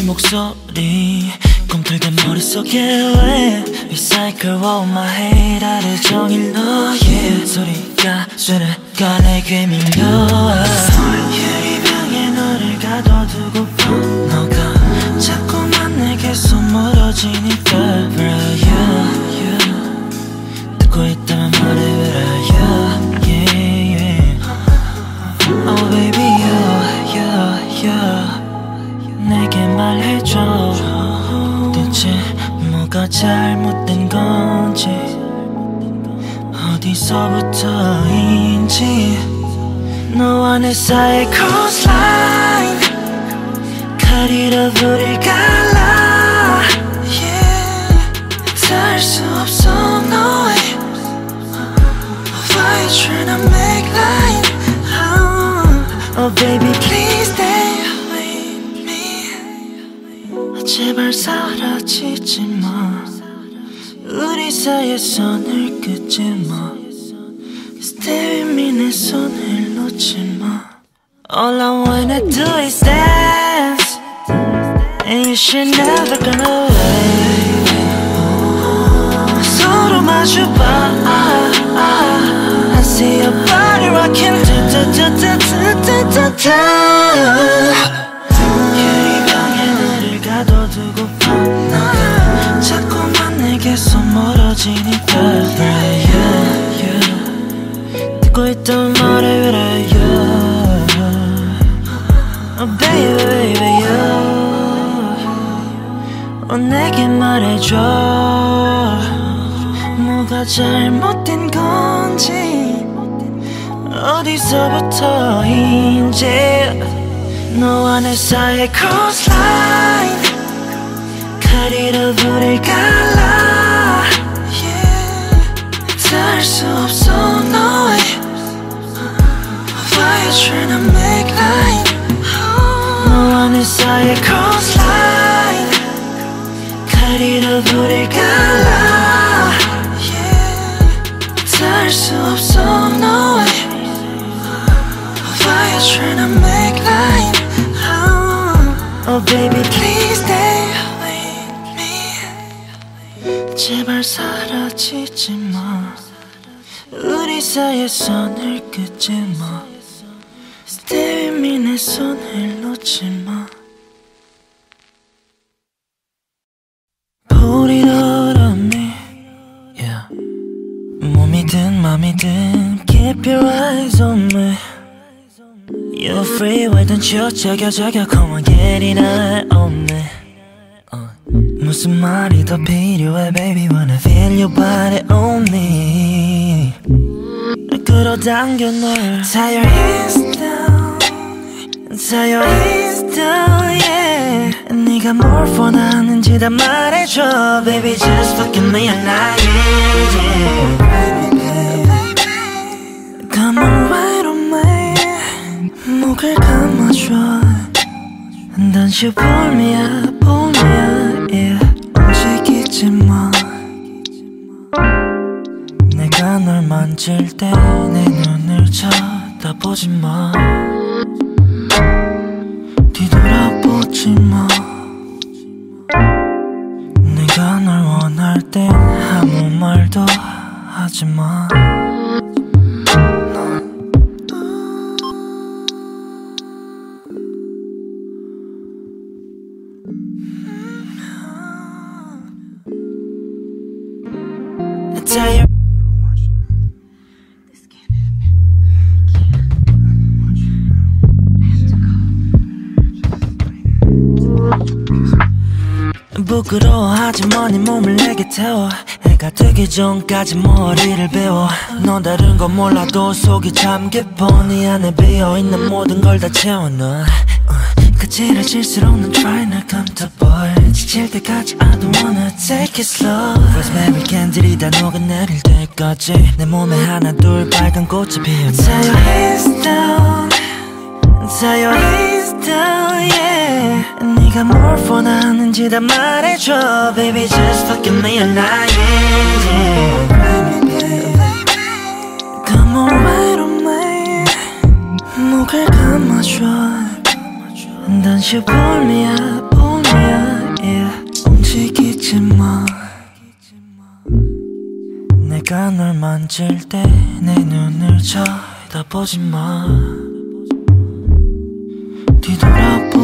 너의 목소리 꿈틀대 머릿속에 왜 Recycle all my hate 하루 종일 너의 소리가 쇠를가 내게 밀려. 유리병에 너를 가둬두고파 너가 자꾸만 내게서 멀어지니까. Where are you, 말해줘 대체 뭐가 잘못된 건지 어디서부터인지 너와 내 사이 coastline 가리려 불을 갈라 yeah. 닿수 없어 너의 Why you tryna make line oh, oh baby please 제발 사라지지 마. 우리 사이의 선을 끄지 마. Stay with me 내 손을 놓지 마. All I wanna do is dance. And you should never gonna wait 서로 마주봐. I see your body rocking. Do do do do do do do do 지니까 you 듣고 있던 Where you Oh baby baby you 어, 내게 말해줘. 뭐가 잘못된 건지 어디서부터인지 너와 내 사이의 coastline 가리려 불을 갈라 수 없어 너의 Why you tryna make line 너와 내 사이의 coastline 가리려 불을 갈라 yeah. 닿수 없어 너의 Why you tryna make line oh, oh baby please stay with me 제발 사라지지 마 사이에 선을 긋지 마 me 내 손을 놓지 마 me yeah. 몸이든 맘이든 Keep your eyes on me You're free, why don't you 저겨 저겨 Come on get it on me 어. 무슨 말이 더 필요해 baby Wanna feel your body on me 끌어당겨 널 Tie your hands down Tie your hands down yeah 네가 뭘 원하는지 다 말해줘 Baby just fucking me all night yeah, yeah. Come on right on my 목을 감아줘 Don't you pull me up, 널 만질 때내 눈을 쳐다보지 마. 뒤돌아보지 마. 내가 널 원할 땐 아무 말도 하지 마 마네 몸을 내게 태워. 해가 되기 전까지 머리를 배워. 넌 다른 건 몰라도 속이 참 깊어. 네 안에 비어있는 모든 걸 다 채워넣어 그칠해질수록 넌 try not comfortable 지칠 때까지 I don't wanna take it slow. Rosemary 캔들이 다 녹아내릴 때까지 내 몸에 하나 둘 빨간 꽃이 피어나. Tie your hands down Hands down yeah 네가 뭘 원하는지 다 말해줘 Baby just fucking me all night yeah, yeah. Come on right on my 목을 감아줘 단시 볼미야 볼미야 yeah. 움직이지 마 내가 널 만질 때 내 눈을 쳐다보지 마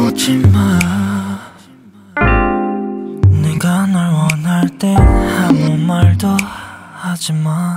뒤돌아보지 마. 내가 널 원할 땐 아무 말도 하지 마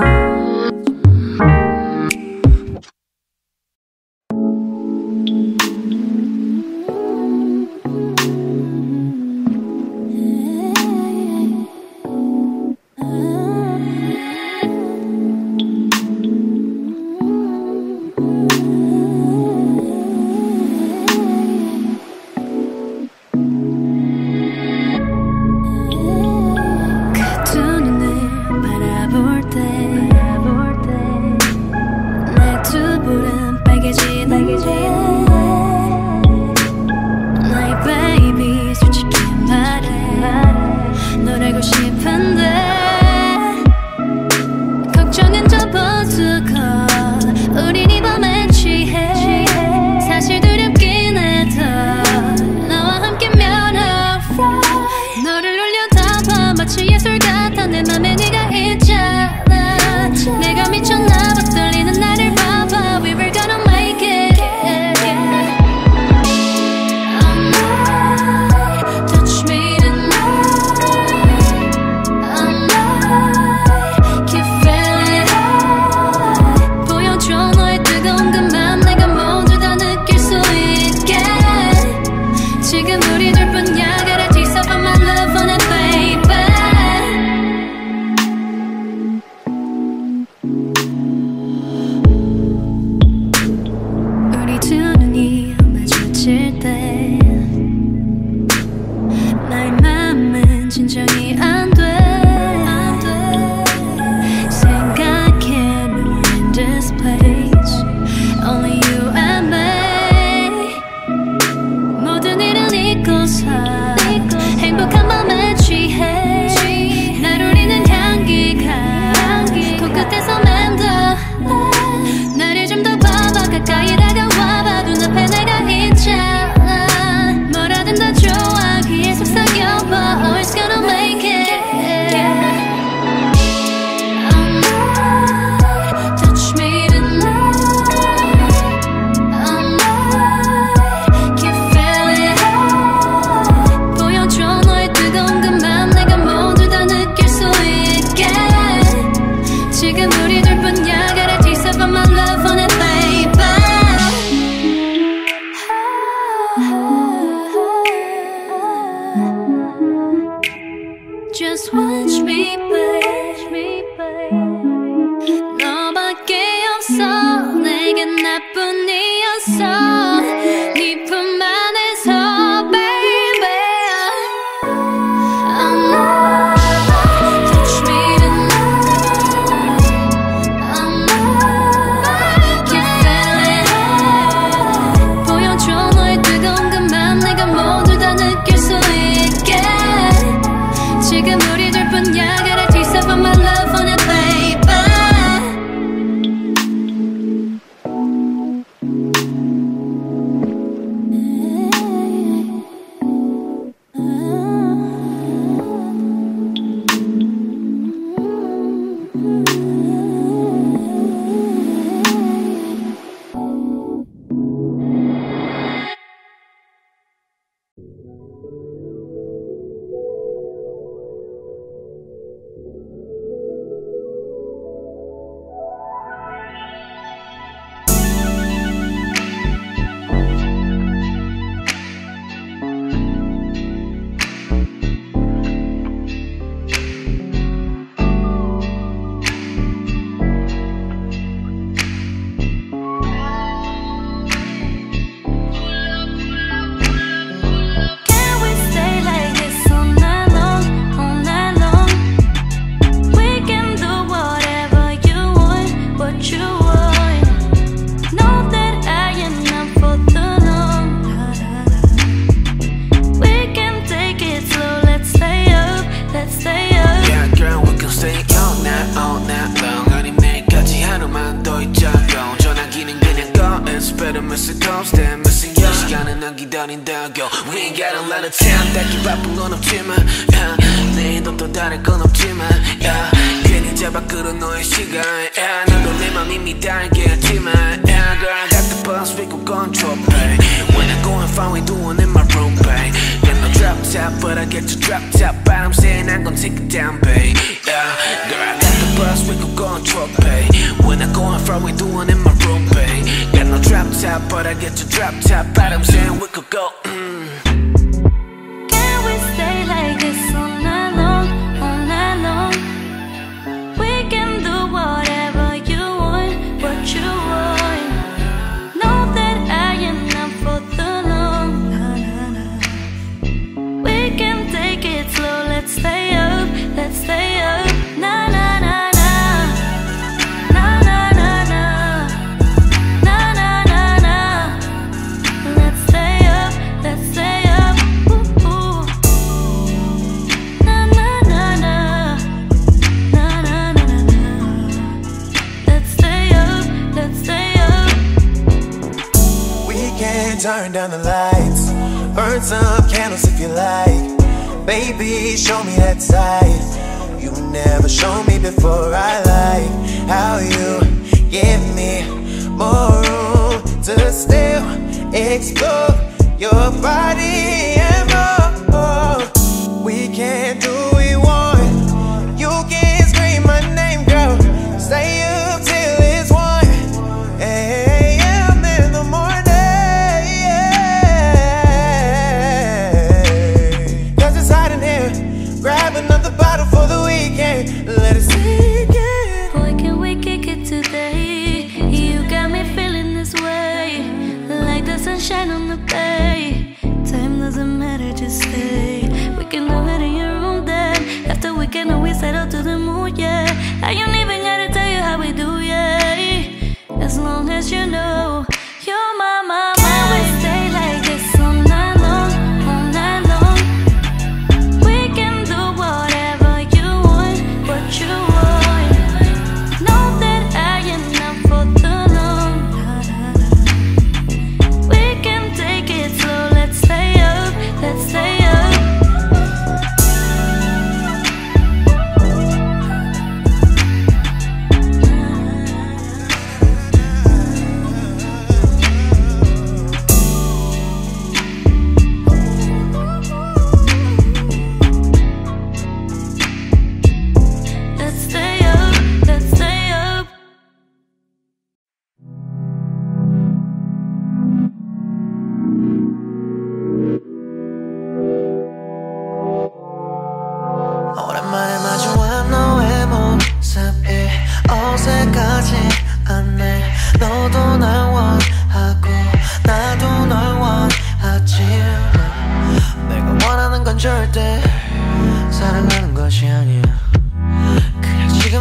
explore your body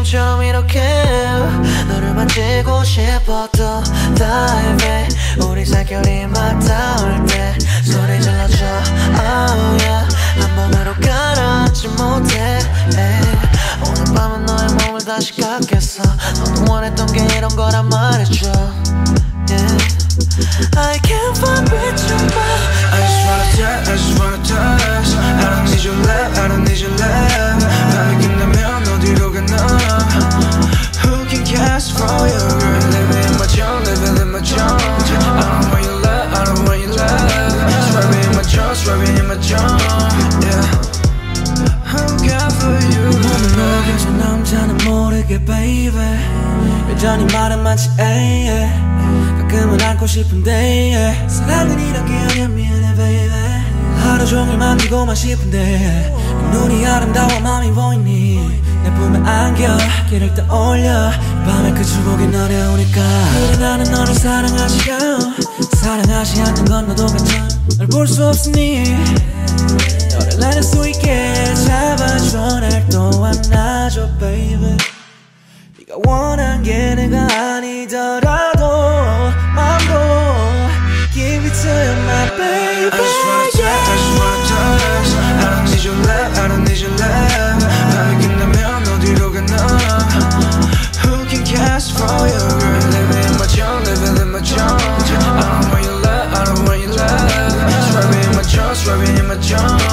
지금처럼 이렇게 너를 만지고 싶었던 다음에 우리 살결이 맞닿을 때 소리 질러줘 oh yeah 한 번으로 가라앉지 못해. 오늘 밤은 너의 몸을 다시 갖겠어 너도 원했던 게 이런 거란 말이죠 yeah. I can't fight with you but I just wanna touch, I just wanna touch I don't need your love, I don't 여전히 말은 많지 에이, 예. 가끔은 안고 싶은데 예. 사랑은 이렇게 하냐 미안해 baby. 하루 종일 만지고만 싶은데 눈이 아름다워 맘이 보이니? 내 품에 안겨 길을 떠올려. 밤에 그 주곡이 노려오니까. 그래 나는 너를 사랑하지 않아 사랑하지 않는 건 너도 괜찮아. 널 볼 수 없으니. 너를 안을 수 있게 잡아줘. 날 또 안아줘 baby 네가 원한 게 내가 아니더라도 맘도 Give it to you my baby I just wanna touch, I just wanna touch I don't need your love, I don't need your love 널 끝나면 어디로 가나 Who can cast for you girl Living in my zone, living in my zone I don't want your love, I don't want your love Swerving in my zone, swerving in my zone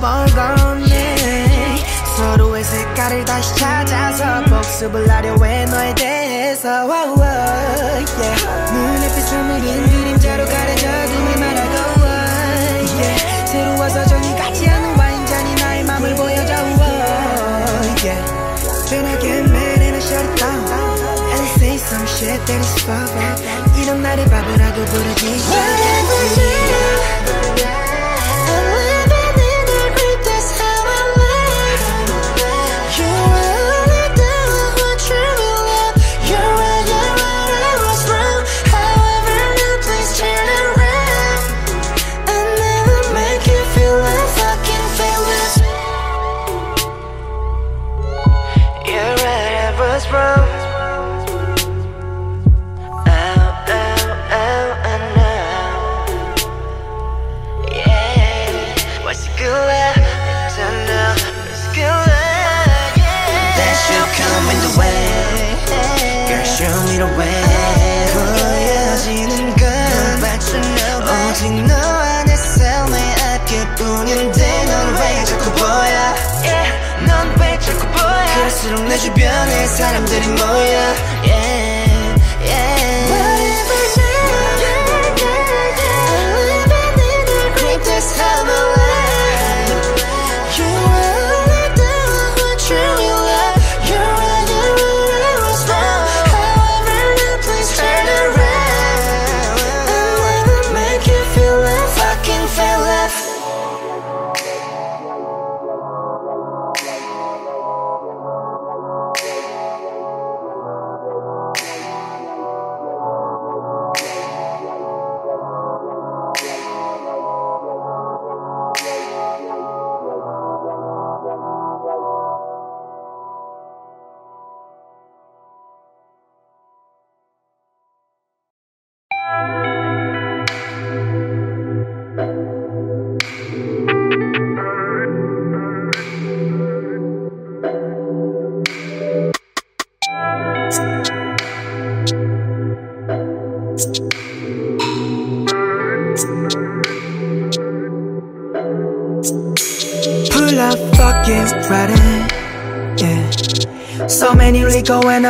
건네 서로의 색깔을 다시 찾아서 복습을 하려 해 너에 대해서 wow, wow, yeah. 눈에 비춰물은 그림자로 가려져 눈을 말하고 yeah. 새로워서 정이 같지 않은 와인잔이 나의 맘을 보여줘 yeah. And I shut it down And say some shit that is up 이런 날에 바보라고 부르지 You're 건 오직 너와 내 삶의 앞길뿐인데 넌 왜 자꾸 보여? 넌왜 자꾸 보여? 그럴수록 내 주변에 사람들이 모여.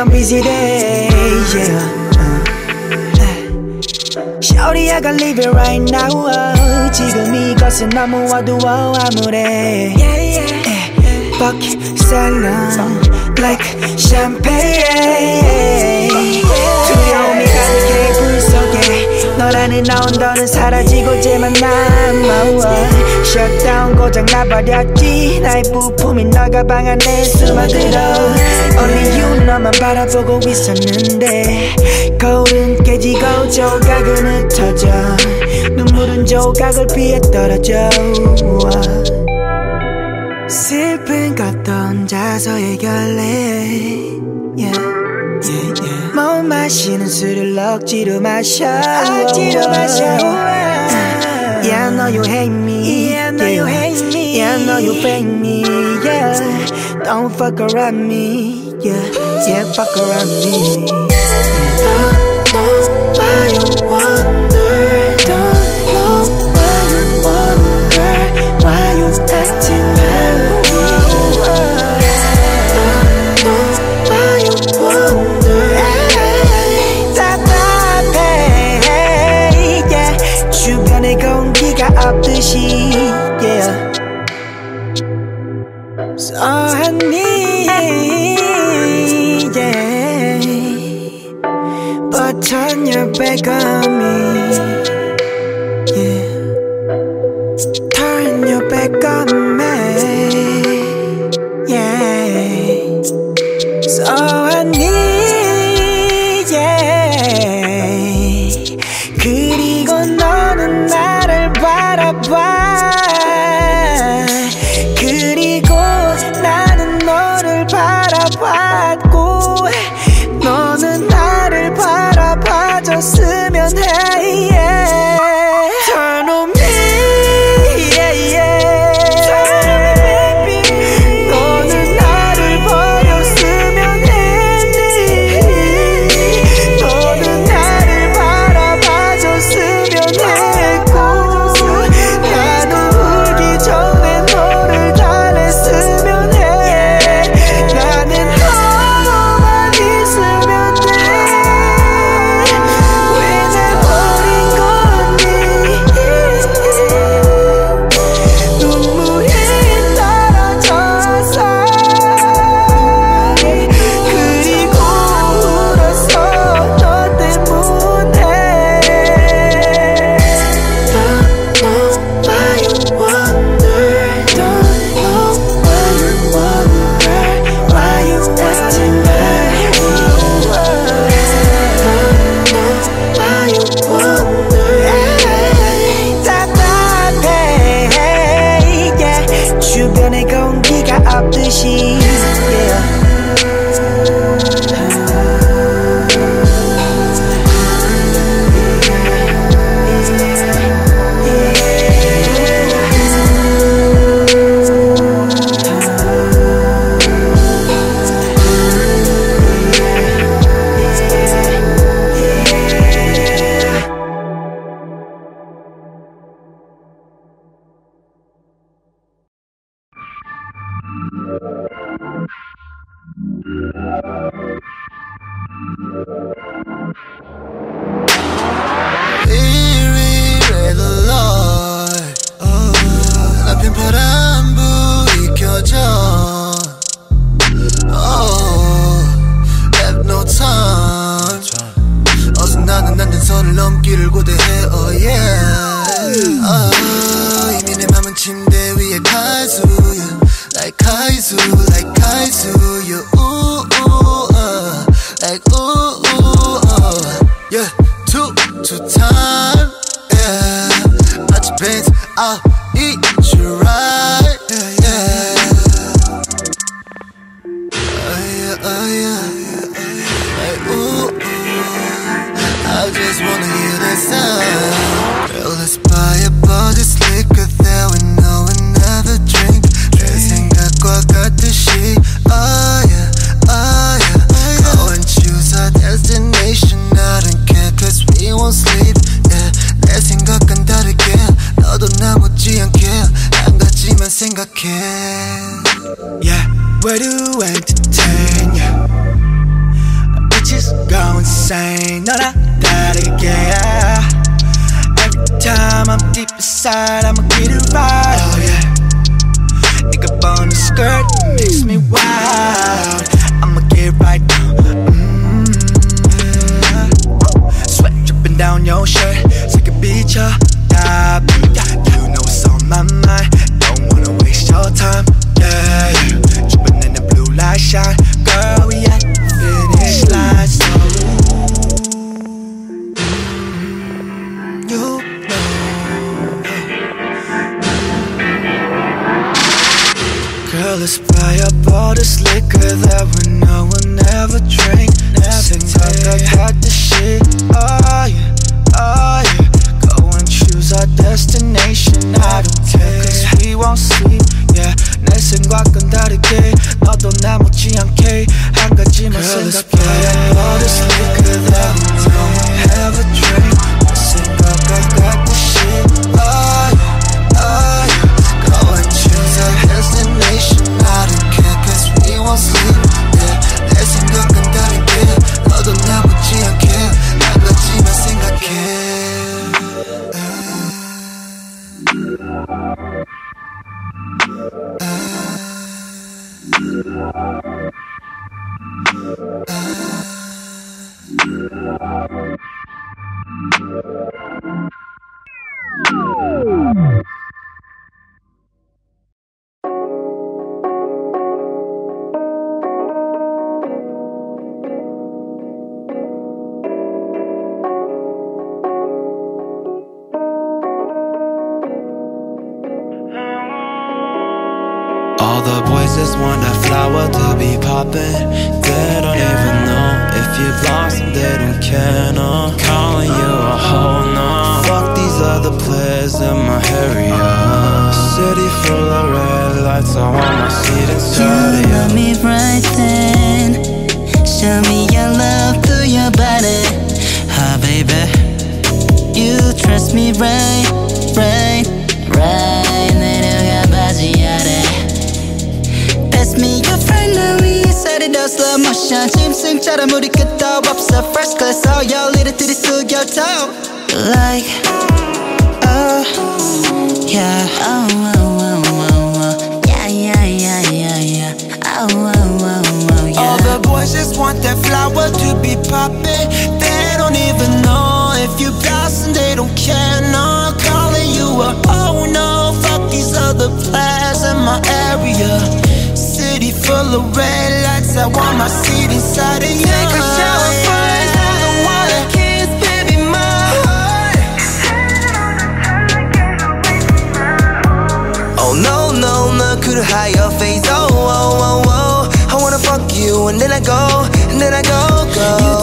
liquor when I'm busy day Yeah uh. Shorty I can leave it right now oh. 지금 이것은 너무 어두워 암울해 yeah, yeah. Fuck salon Like champagne 나 온도는 사라지고 제만 남아 셧다운 고장 나버렸지. 나의 부품이 너가 방 안에 숨어들어. Only you 너만 바라보고 있었는데 거울은 깨지고 조각은 흩어져. 눈물은 조각을 피해 떨어져. 슬픈 것도 혼자서 해결해 마시는 술을 억지로 마셔 억지로 마셔 Yeah, I know you hate me Yeah, I know you hate me Yeah, I know you fake me Yeah, don't fuck around me Yeah, yeah, fuck around me Don't know why you up the sheet, yeah. So I need, yeah. But turn your back on. I want my seat inside of You you. love me right then. Show me your love through your body. Ah, baby. You trust me right, right, right. 내려가 바지야래. That's me, your friend, now we said it all slow motion. 짐승처럼 우리 끝도 없어. First class, all y'all little to the 숙여져. Like, oh, yeah. Oh, oh, oh, oh, Boys just want that flower to be popping. They don't even know if you blossom, they don't care. No, calling you a oh no. Fuck these other players in my area. City full of red lights, I want my seat inside of you. Take a shower first, I don't wanna kiss, baby, my heart. Oh no no no could hide your face oh oh oh oh and then I go and then I go go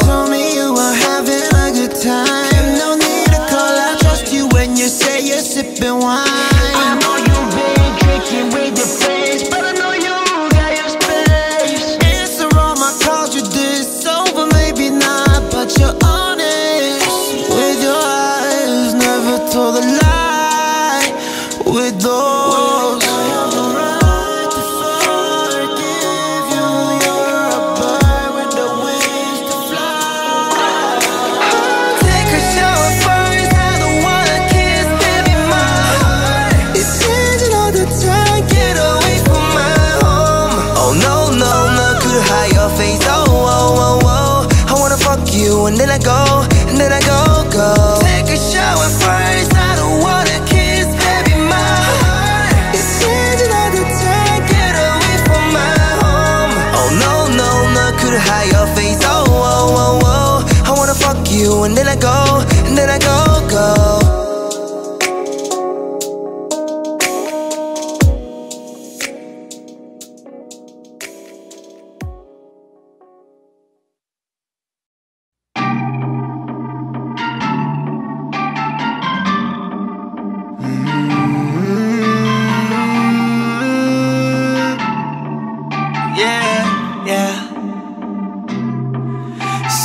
go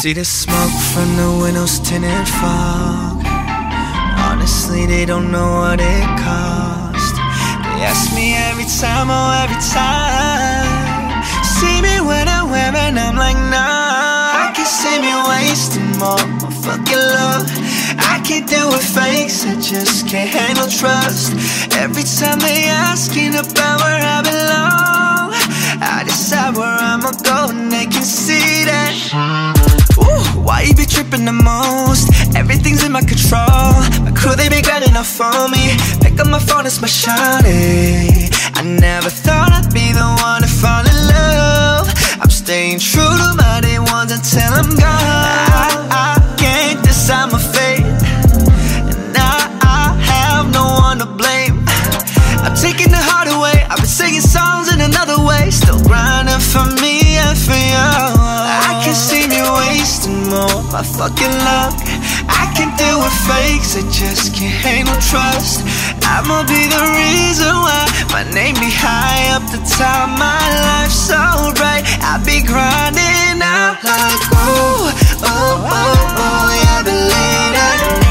See the smoke from the windows tinted fog. Honestly, they don't know what it cost. They ask me every time, oh, every time. See me when I'm wearing, I'm like, nah. I can see me wasting more fucking love. I can't deal with fakes, I just can't handle trust. Every time they asking about where I belong, I decide where I'ma go and they can see that. Why you be tripping the most? Everything's in my control. My crew, they be grinding up for me. Pick up my phone, it's my shawty. I never thought I'd be the one to fall in love. I'm staying true to my day ones until I'm gone. I, I can't decide my fate. And I, I have no one to blame. I'm taking the hard away. I've been singing songs in another way. Still grinding for me and for you. Wasting more. My fucking luck. I can't deal with fakes. I just can't handle trust. I'ma be the reason why my name be high up the top. My life's so bright. I be grinding out like ooh, oh, oh, oh, yeah, I believe that.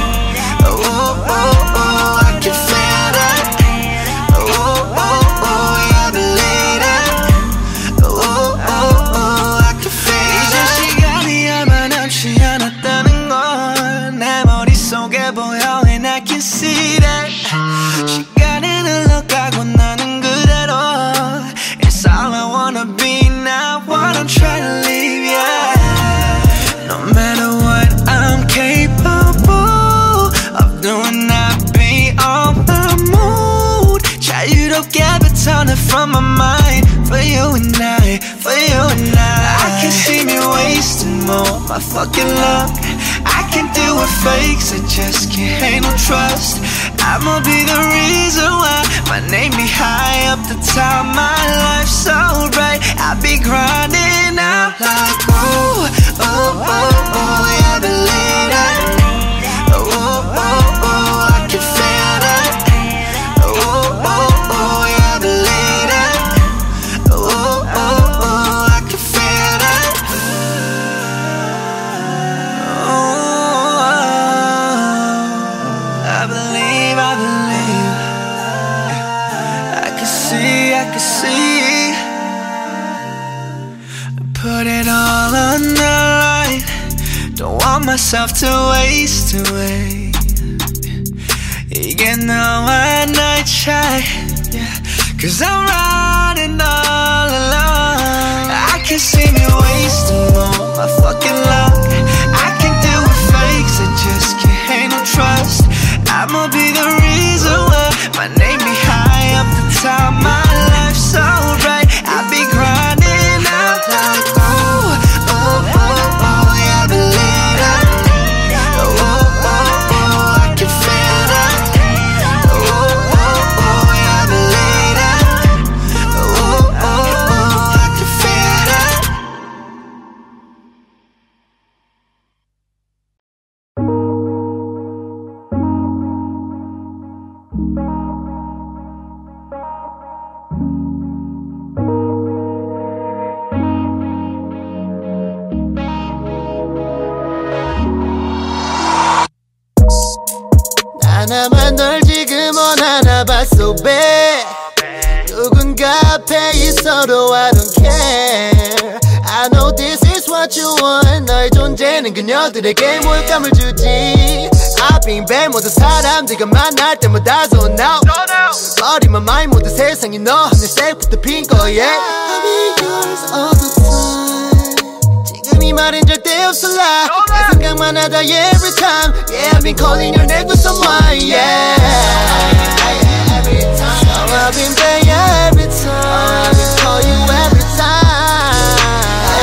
존재는 그녀들에게 모욕감을 주지 I've been bad 모든 사람들과 만날 때마다 zone out 머리만 마이 모든 세상이 너 하늘 색부터 핀 거야 I'll be yours all the time 지금 이 말은 절대 없어 lie 내 생각만 하다 every time Yeah I've been calling your name for someone Yeah Every time Oh I've been there yeah, every time I call you every time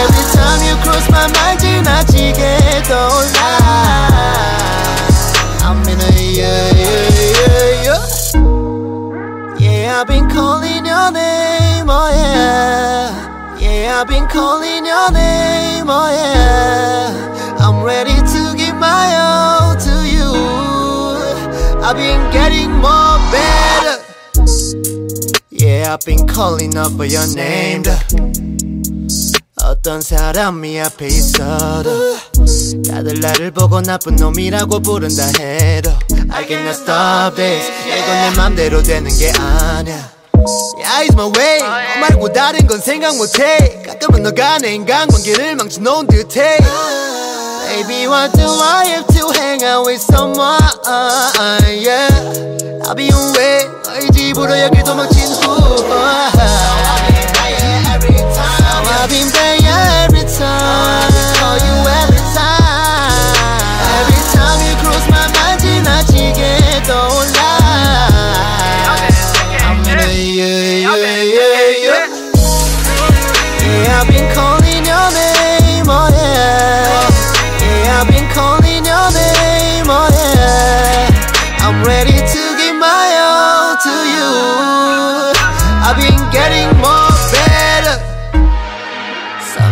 Every time you cross my mind 지나치게 떠올라 I'm in a yeah yeah yeah yeah Yeah, I've been calling your name, oh yeah. Yeah, I've been calling your name, oh yeah. I'm ready to give my all to you. I've been getting more better. Yeah, I've been calling up for your name. 어떤 사람이 앞에 있어도 다들 나를 보고 나쁜 놈이라고 부른다 해도 I cannot stop this 이건 내 맘대로 되는 게 아니야 Yeah, it's my way 너 말고 다른 건 생각 못해 가끔은 너가 내 인간관계를 망쳐놓은 듯해 Baby, what do I have to hang out with someone? Yeah, I'll be on way 너희 집으로 여길 도망친 후 I've been there yeah,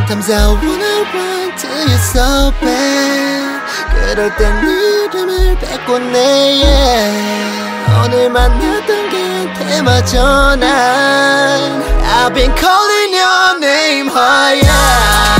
Sometimes I wanna run to you so bad 그럴 땐 네 이름을 뱉곤 해 yeah. 오늘 만났던 게 테마죠 난 I've been calling your name oh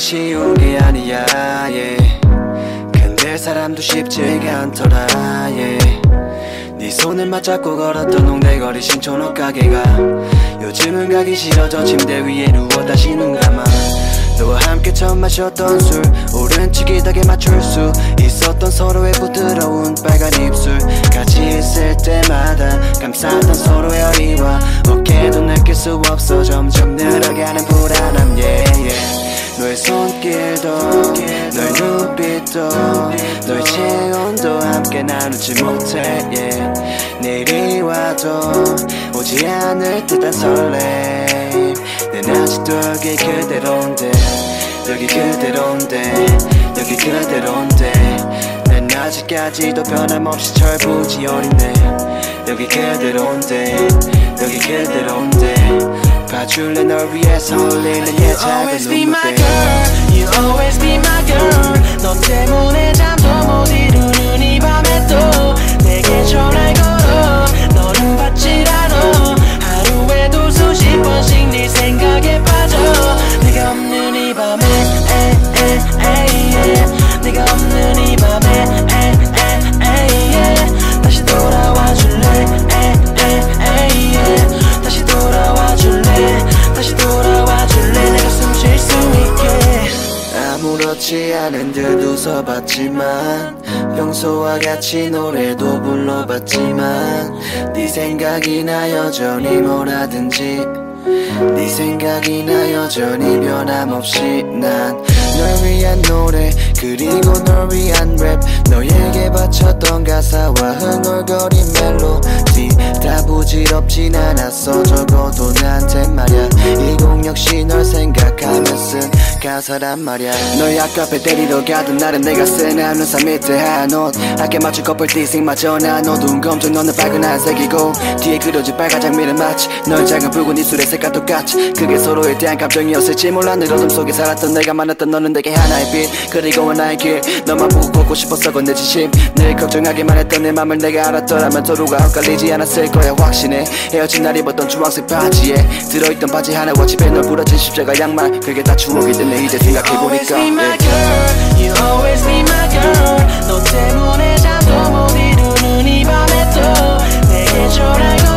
쉬운 게 아니야 yeah. 근데 사람도 쉽지가 않더라 yeah. 네네 손을 맞잡고 걸었던 동네거리 신촌호 가게가 요즘은 가기 싫어져 침대 위에 누워 다시 눈 감아 너와 함께 처음 마셨던 술 오른쪽이 덕에 맞출 수 있었던 서로의 부드러운 빨간 입술 같이 있을 때마다 감싸던 서로의 어리와 어깨도 느낄 수 없어 점점 늘어가는 불안함 yeah, yeah. 너의 손길도 너의 눈빛도 너의 체온도 함께 나누지 못해 yeah. 내일이 와도 오지 않을 듯한 설렘 난 아직도 여기 그대로인데 여기 그대로인데 여기 그대로인데. 난 아직까지도 변함없이 철부지 어린애 여기 그대로인데 여기 그대로인데 봐줄래 널 위해서 흘리는 예 작은 always be my 눈물들 girl. You always be my girl. 너 때문에 잠도 못 이루는 이 밤에 또 내게 전화를 걸어. 너는 받질 않아. 하루에도 수십 번씩 네 생각에 빠져. 네가 없는 이 밤에 에, 에, 에이, 에. 네가 없는 아무렇지 않은 듯 웃어봤지만 평소와 같이 노래도 불러봤지만 네 생각이 나 여전히 뭐라든지 네 생각이 나 여전히 변함없이 난 널 위한 노래 그리고 널 위한 랩. 너에게 바쳤던 가사와 흥얼거린 멜로디. 다 부질없진 않았어. 적어도 나한텐 말야. 이 곡 역시 널 생각하며 쓴 가사란 말야. 너의 아까 배 때리러 가던 날은 내가 쓴 하늘사 밑에 한옷. 하게 맞춘 커플티 생마저 난 어두운 검정 너는 밝은 하얀색이고 뒤에 그려진 빨간 장미를 마치 넌 작은 붉은 입술의 색깔 똑같이. 그게 서로에 대한 감정이었을지 몰라. 늘 어둠 속에 살았던 내가 만났던 너는 내게 하나의 빛. 그리고 나의 길 너만 보고 걷고 싶었어 건내 지심. 늘 걱정하기만 했던 내 맘을 내가 알았더라면 서로가 엇갈리지 않았을 거야. 확신해 헤어진 날 입었던 주황색 바지에 들어있던 바지 하나와 집에 널 부러진 십자가 양말. 그게 다 추억이 됐네. 이제 Always 생각해보니까. Be my girl. You always be my girl. 너 때문에 잠도 못 이루는 이 밤에 또 내게 전화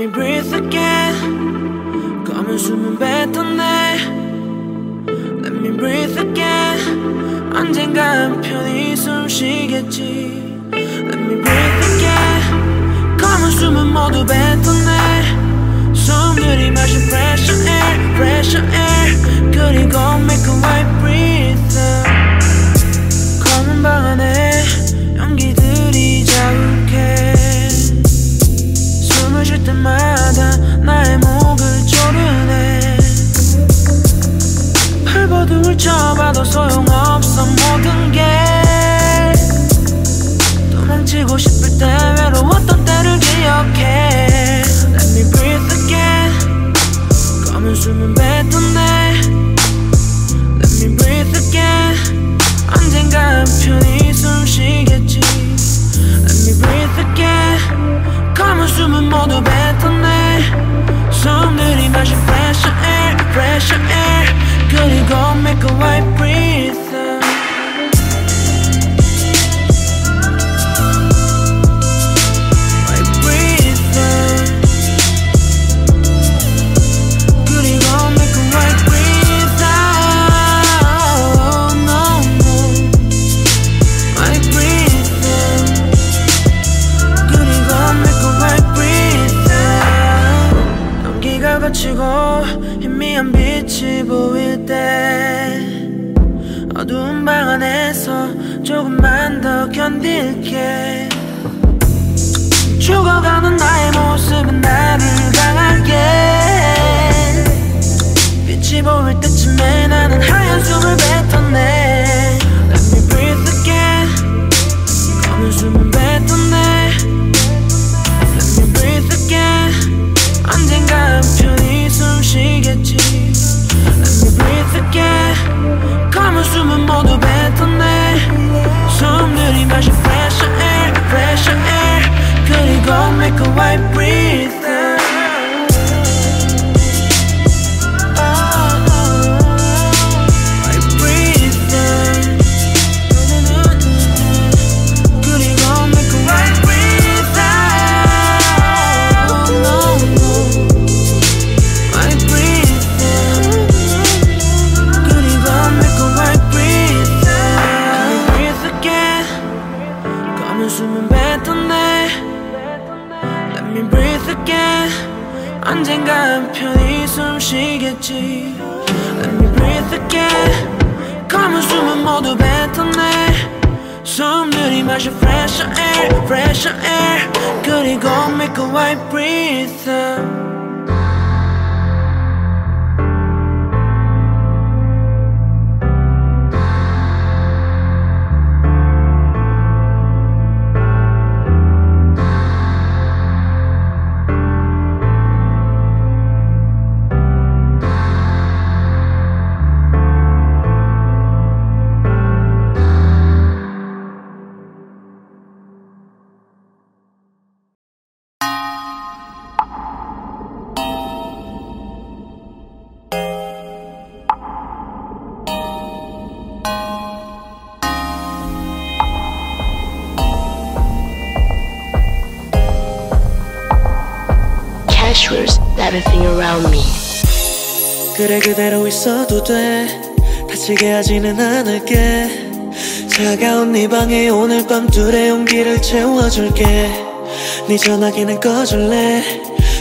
me breathe again 검은 숨은 뱉어내 Let me breathe again 언젠간 편히 숨 쉬겠지 Let me breathe again 검은 숨은 모두 뱉어내 숨 들이마신 pressure air pressure air 그리고 make a white breathe 때마다 나의 목을 조르네. 발버둥을 쳐봐도 소용없어 모든 게. 도망치고 싶을 때 외로웠던 때를 기억해. Let me breathe again. 검은 숨은 뱉어내 Let me breathe again. 언젠간 편히 숨 쉬겠 again 검은 숨은 모두 뱉어내 숨 들이마신 pressure air pressure air 그리고 make a white breathe 만더 견딜게. 죽어가는 나의 모습은 나를 강하게. 다시 보일 때쯤에 나는 하얀 숨을 뱉었네 I breathe 언젠가 편히 숨 쉬겠지 Let me breathe again 검은 숨은 모두 뱉었네 숨 들이 마셔 fresh air fresh air 그리고 make a white breathe 그래 그대로 있어도 돼. 다치게 하지는 않을게. 차가운 네 방에 오늘 밤 둘의 용기를 채워줄게. 네 전화기는 꺼줄래?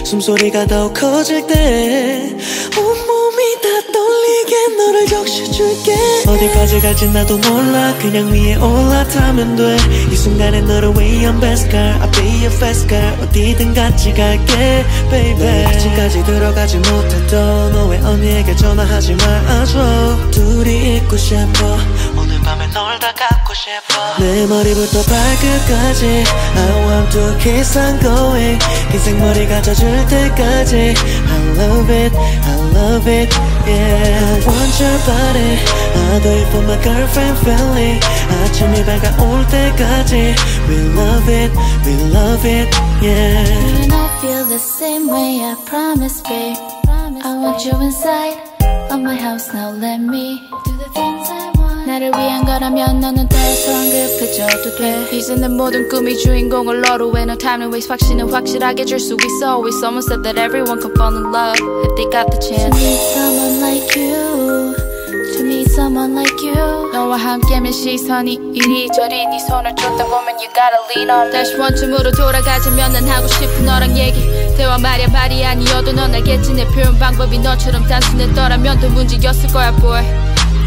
숨소리가 더욱 커질 때 너를 적셔줄게. 어디까지 갈진 나도 몰라. 그냥 위에 올라타면 돼. 이 순간에 너를 way on best girl. I'll be your fast girl. 어디든 같이 갈게 baby. 아침까지 들어가지 못해도 너의 언니에게 전화하지 말아줘. 둘이 있고 싶어. 오늘 밤에 널 다 갖고 싶어. 내 머리부터 발끝까지 I want to kiss and going. 긴 생머리가 젖을 때까지 love it I love it yeah I want your body I do it for my girlfriend feeling 아침이 밝아올 때까지 We love it We love it yeah And I feel the same way, I promise, babe. I want you inside of my house now. Let me do the things I want. 나를 위한 거라면 너는 더 성급해져도 돼. 이제 내 모든 꿈이 주인공을 너로 해. No time to waste. 확신은 확실하게 줄 수 있어. Always someone said that everyone can fall in love if they got the chance. To meet someone like you. To meet someone like you. 너와 함께면 시선이 이리저리 네 손을 쫓다 보면 you gotta lean on me. 다시 원점으로 돌아가자면 난 하고 싶은 너랑 얘기. 대화 말야 말이 아니어도 넌 알겠지 내 표현 방법이 너처럼 단순했더라면 더 문제였을 거야 boy.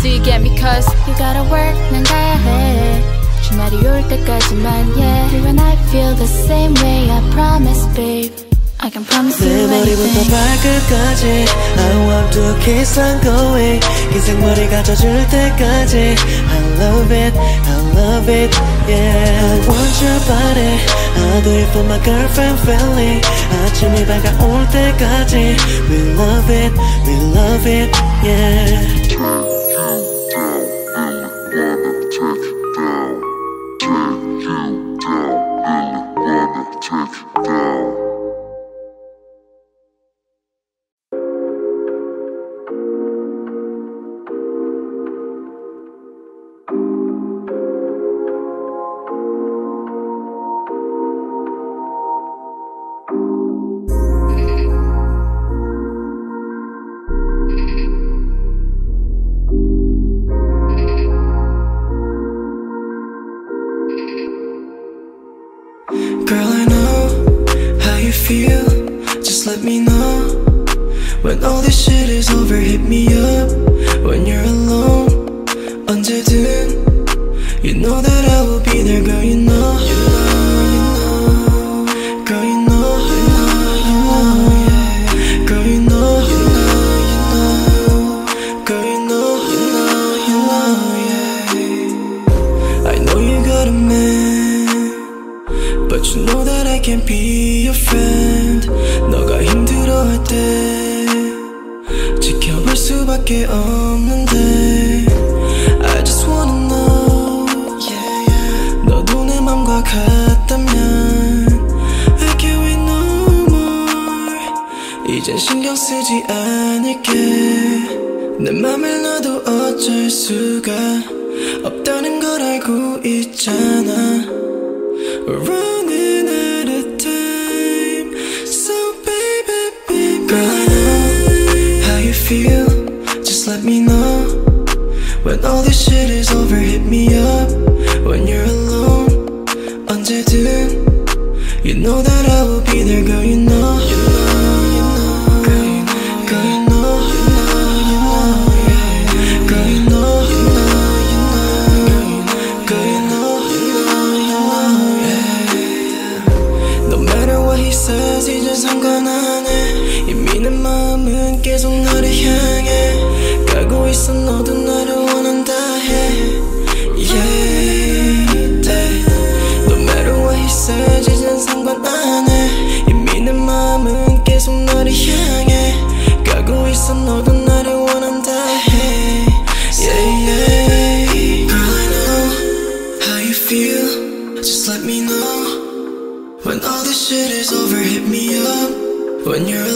Do you get me? Cause you gotta work 난 가야 해. 주말이 올 때까지만 yeah. You and I feel the same way. I promise, babe. I can promise 내 you 머리부터 anything. 발끝까지 I want to kiss and going 긴 생머리가 젖을 때까지 I love it, I love it, yeah I want your body I do it for my girlfriend feeling 아침이 밝아올 때까지 We love it, we love it, yeah take down. Take you down, in the water. take down.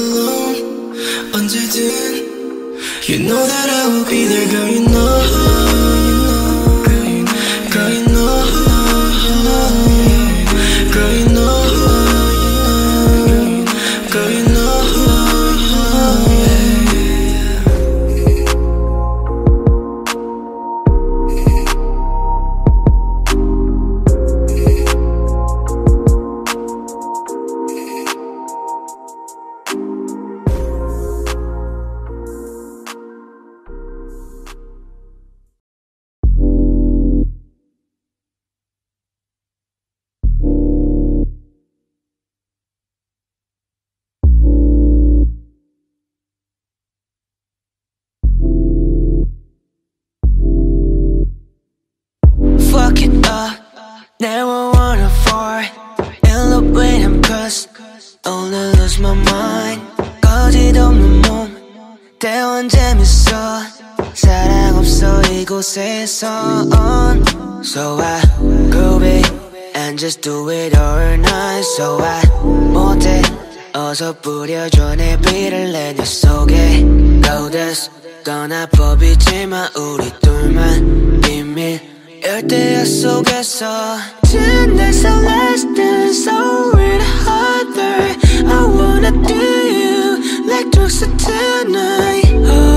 alone 언제든 You know that I will be there girl you know. just do it all night. So I 못해 어서 뿌려줘 내 비를 내내 속에. Goddess 떠나봐 비지만 우리 둘만 비밀 열대야 속에서. Tonight so lasting so in harder I wanna do you like drugs tonight. oh.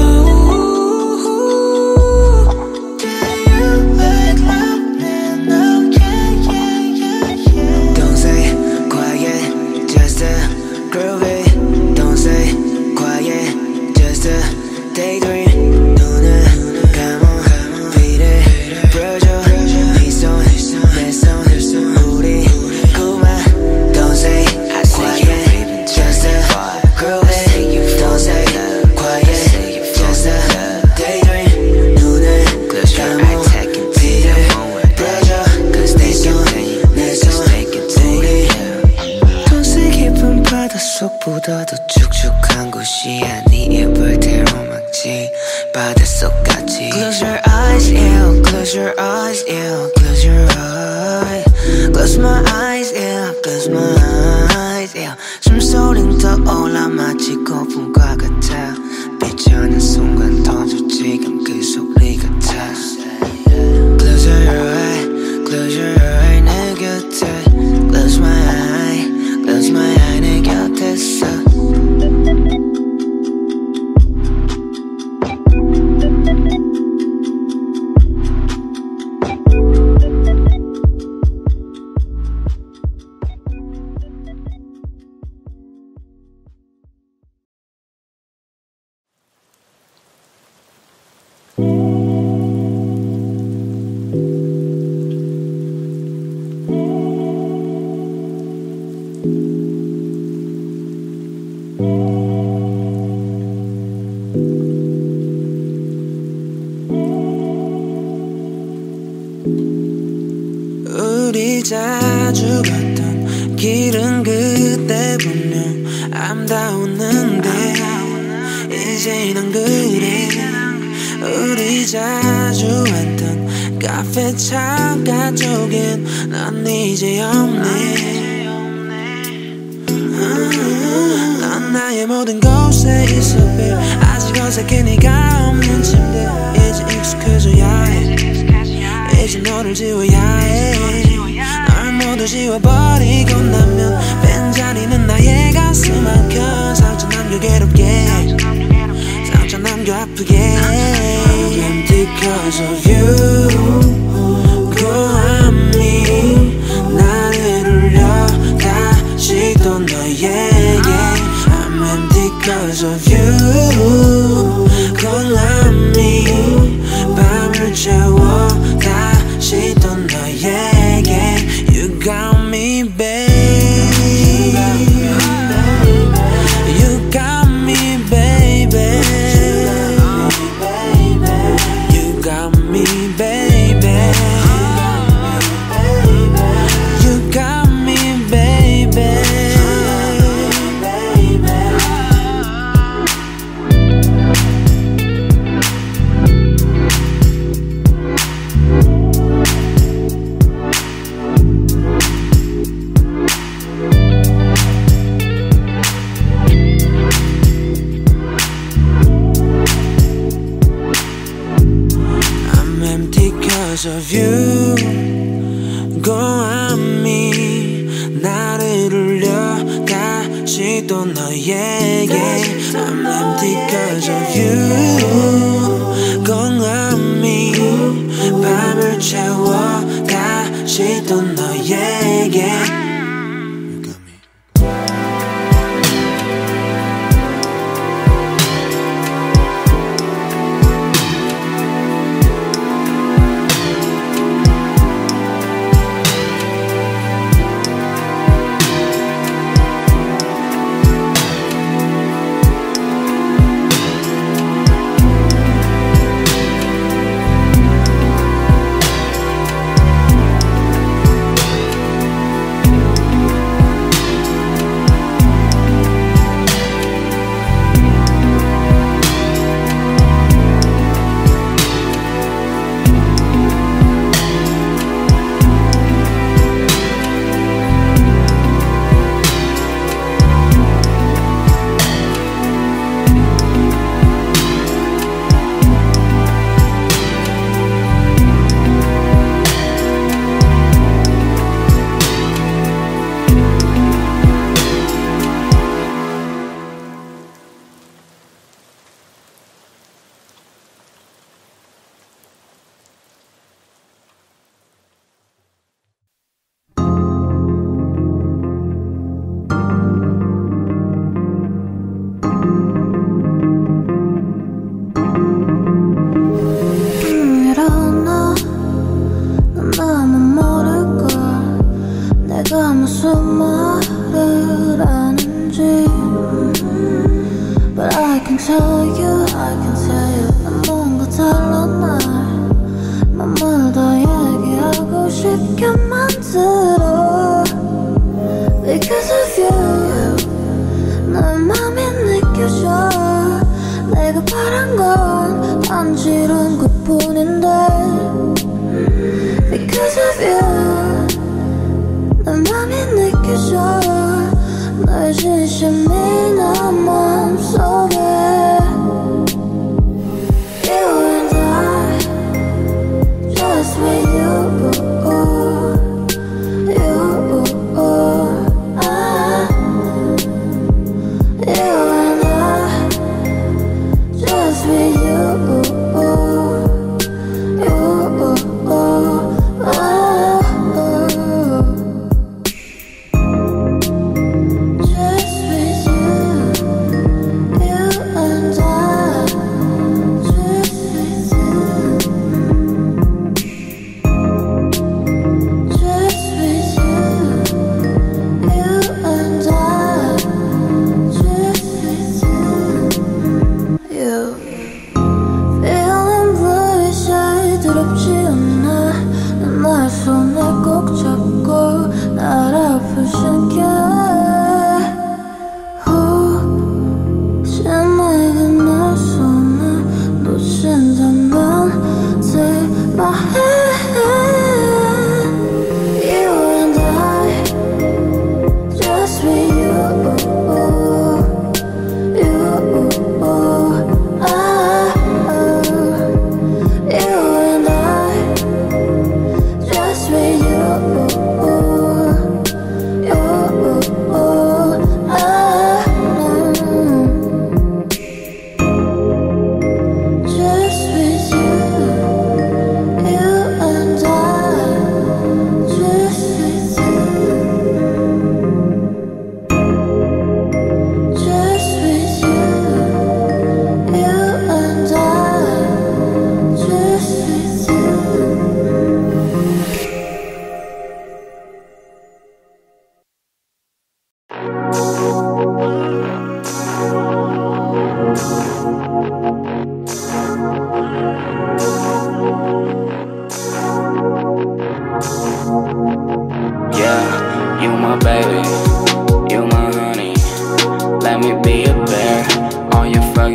모두 지워버리고 나면 뺀 자리는 나의 가슴만큼 상처 남겨 괴롭게. 상처 남겨 아프게. Empty cause of you 고함 me 나를 울려 다시 또 너에게. I'm empty cause of you 고함 me 밤을 채워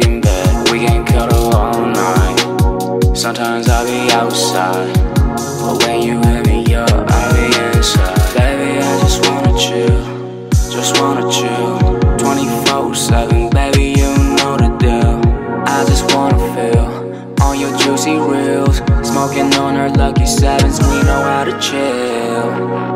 in bed, we can cuddle all night. Sometimes I'll be outside, but when you hit me up, I'll be inside. Baby, I just wanna chill, just wanna chill. 24 7, baby, you know the deal. I just wanna feel on your juicy reels. Smoking on her lucky sevens, we know how to chill.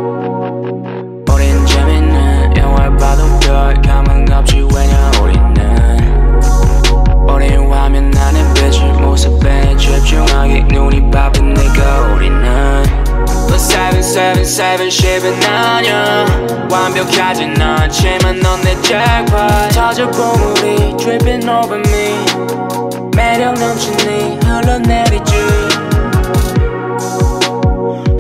눈이 바쁘니까 우리는 But seven seven seven ship은 아냐 완벽하진 않지만 넌 내 jackpot 터져본 우리 dripping over me 매력 넘치니 흘러내리지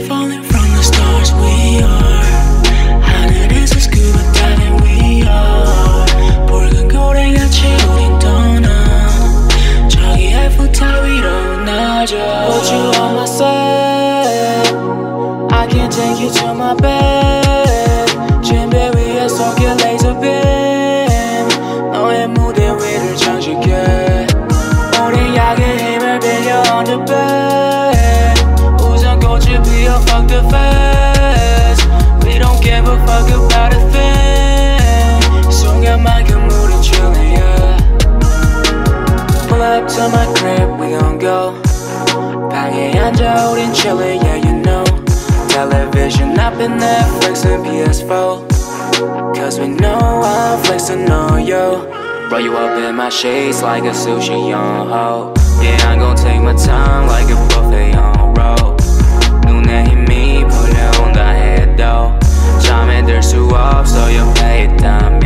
Falling from the stars we are 하늘에서 scuba diving we are 붉은 고래같이 우린 떠나 저기 에펠탑 위로 now just put you on my side. I can take you to my bed. Chin barrier circulates a bit. to my crib we gon' go 방에 앉아 우린 chillin' yeah you know Television up in Netflix and PS4 Cause we know I'm flexing on you Roll you up in my shades like a sushi on hold Yeah, I'm gon' take my time like a buffet on roll 눈에 힘이 풀려온다 해도 잠에 들 수 없어 옆에 있다면